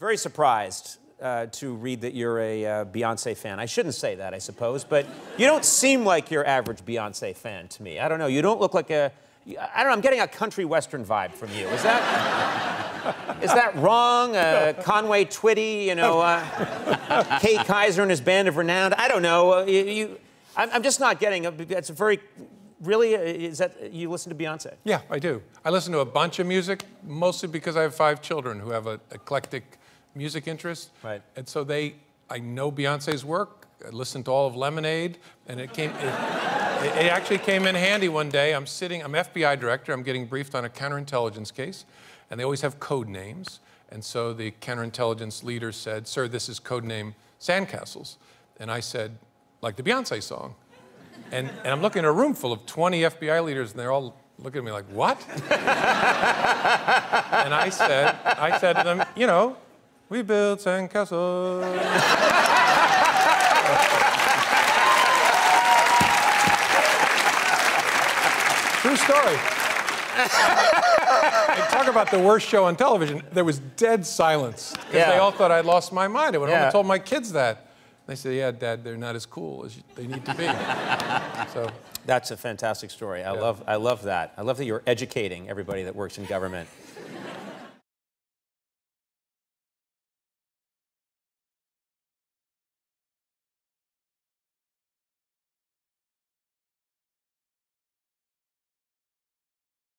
Very surprised uh, to read that you're a uh, Beyonce fan. I shouldn't say that, I suppose, but you don't seem like your average Beyonce fan to me. I don't know. You don't look like a. I don't know. I'm getting a country western vibe from you. Is that is that wrong? Uh, Conway Twitty, you know, uh, Kay Kyser and his band of renown. I don't know. Uh, you, you I'm, I'm, just not getting. It. It's a very really uh, is that you listen to Beyonce? Yeah, I do. I listen to a bunch of music, mostly because I have five children who have an eclectic music interest. Right. And so they, I know Beyonce's work. I listened to all of Lemonade, and it came. It, it, actually came in handy one day. I'm sitting. I'm FBI director. I'm getting briefed on a counterintelligence case, and they always have code names. And so the counterintelligence leader said, "Sir, this is code name Sandcastles," and I said, "Like the Beyonce song." And, and I'm looking at a room full of 20 FBI leaders, and they're all looking at me like, "What?" and I said, I said to them, "You know, we built sandcastles. True story. talk about the worst show on television. There was dead silence because yeah. they all thought I'd lost my mind. I went home and told my kids that. They said, "Yeah, Dad, they're not as cool as they need to be." so that's a fantastic story. I yeah. love, I love that. I love that you're educating everybody that works in government.